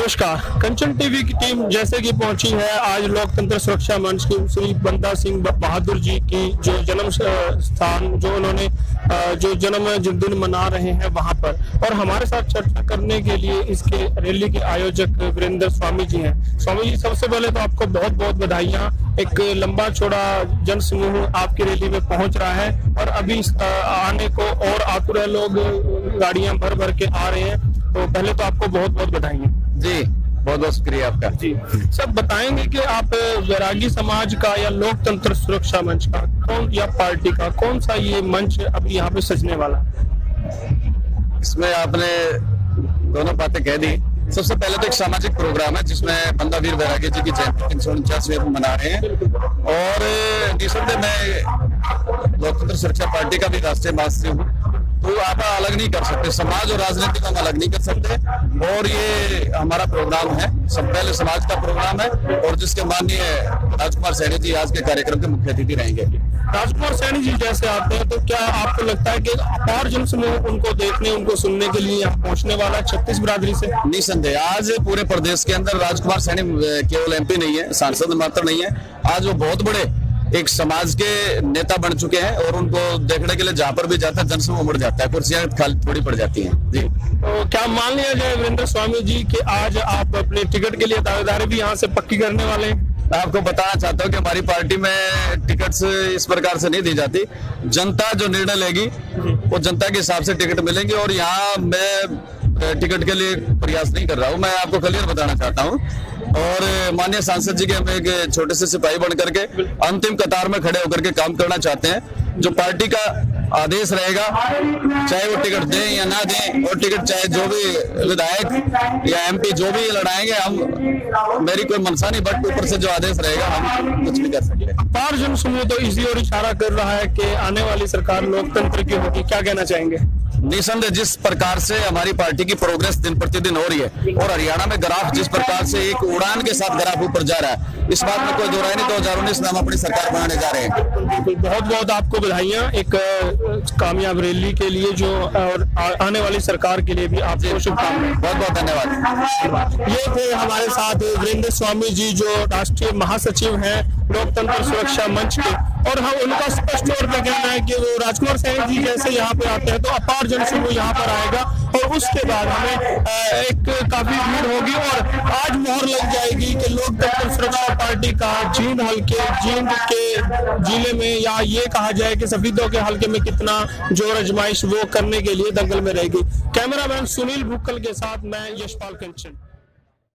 नमस्कार। कंचन टीवी की टीम जैसे कि पहुँची है, आज लोकतंत्र सुरक्षा मंच की श्री बंदा सिंह बहादुर जी की जो जन्म स्थान, जो उन्होंने जो जन्म दिन मना रहे हैं वहाँ पर। और हमारे साथ चर्चा करने के लिए इसके रैली के आयोजक वीरेंद्र स्वामी जी हैं। स्वामी जी, सबसे पहले तो आपको बहुत बहुत बधाइयाँ। एक लंबा चौड़ा जन समूह आपकी रैली में पहुँच रहा है और अभी आने को और आतुर लोग गाड़ियाँ भर भर के आ रहे हैं। तो पहले तो आपको बहुत बहुत बधाई। जी बहुत बहुत शुक्रिया आपका। जी। सब बताएँगे कि आप वैरागी समाज का या लोकतंत्र सुरक्षा मंच का कौन या पार्टी का कौन सा ये मंच अभी यहाँ पे सजने वाला इसमें आपने दोनों बातें कह दी। सबसे पहले तो एक सामाजिक प्रोग्राम है जिसमें बंदा वीर वैरागी जी की जयंती तीन सौ उनचासवीं मना रहे हैं। और निसंदेह मैं लोकतंत्र सुरक्षा पार्टी का भी राष्ट्रीय महासचिव हूँ। तो आप अलग नहीं कर सकते। समाज और राजनीति को हम अलग नहीं कर सकते। और ये हमारा प्रोग्राम है। सब पहले समाज का प्रोग्राम है और जिसके माननीय राजकुमार सैनी जी आज के कार्यक्रम के मुख्य अतिथि रहेंगे। राजकुमार सैनी जी जैसे आते हैं तो क्या आपको लगता है कि अपार जन समूह उनको देखने उनको सुनने के लिए यहाँ पहुँचने वाला छत्तीस बरादरी से? निसंदेह आज पूरे प्रदेश के अंदर राजकुमार सैनी केवल एमपी नहीं है सांसद मात्र नहीं है। आज वो बहुत बड़े एक समाज के नेता बन चुके हैं और उनको देखने के लिए जहाँ पर भी जाता है जनसमूह उमड़ जाता है। कुर्सियाँ खाली थोड़ी पड़ जाती हैं। जी। तो क्या मान लिया जाए वीरेंद्र स्वामी जी कि आज आप अपने टिकट के लिए दावेदारी भी यहाँ से पक्की करने वाले हैं? मैं आपको बताना चाहता हूँ कि हमारी पार्टी में टिकट इस प्रकार से नहीं दी जाती। जनता जो निर्णय लेगी वो जनता के हिसाब से टिकट मिलेंगे और यहाँ मैं टिकट के लिए प्रयास नहीं कर रहा हूँ। मैं आपको क्लियर बताना चाहता हूँ और माननीय सांसद जी के हम एक छोटे से सिपाही बन करके अंतिम कतार में खड़े होकर के काम करना चाहते हैं। जो पार्टी का आदेश रहेगा, चाहे वो टिकट दें या ना दें, और टिकट चाहे जो भी विधायक या एमपी जो भी लड़ाएँगे, हम, मेरी कोई मनसा नहीं, बट ऊपर से जो आदेश रहेगा, हम कुछ भी कर सकते अपार जन समूह तो इसी और इशारा कर रहा है कि आने वाली सरकार लोकतंत्र की होगी। क्या कहना चाहेंगे? निसंदेह जिस प्रकार से हमारी पार्टी की प्रोग्रेस दिन प्रतिदिन हो रही है और हरियाणा में ग्राफ जिस प्रकार से एक उड़ान के साथ ग्राफ ऊपर जा रहा है इस बात में कोई दो राय नहीं दो हज़ार उन्नीस में हम अपनी सरकार बनाने जा रहे हैं। बहुत बहुत आपको बधाइयाँ एक कामयाब रैली के लिए जो और आने वाली सरकार के लिए भी आपको शुभकामनाएँ। बहुत बहुत धन्यवाद। ये थे हमारे साथ वीरेंद्र स्वामी जी जो राष्ट्रीय महासचिव हैं लोकतंत्र सुरक्षा मंच के। और हम उनका स्पष्ट तौर पर कहना है कि वो राजकुमार सैनी जी जैसे यहाँ पे आते हैं तो अपार जन समूह यहाँ पर आएगा और उसके बाद हमें एक काफ़ी भीड़ होगी और आज मोहर लग जाएगी कि लोकतंत्र सुरक्षा पार्टी का जींद हल्के, जींद के ज़िले में या ये कहा जाए कि सफीदों के हल्के में कितना ज़ोर अजमाइश वो करने के लिए दंगल में रहेगी। कैमरामैन सुनील भुक्कल के साथ मैं यशपाल कंचन।